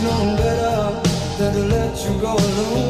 have known better than to let you go alone.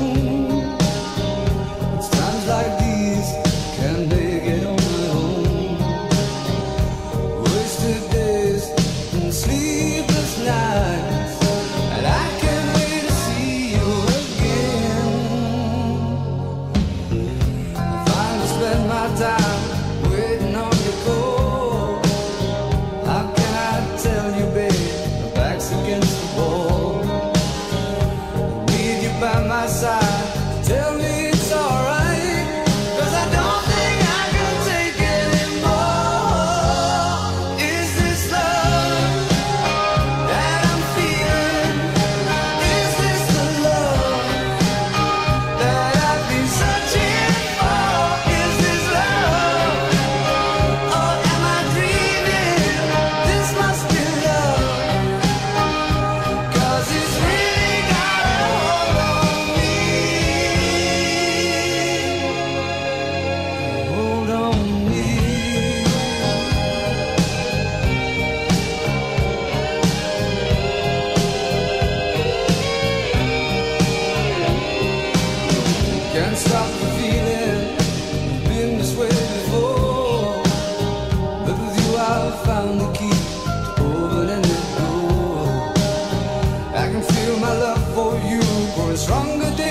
was wrong, good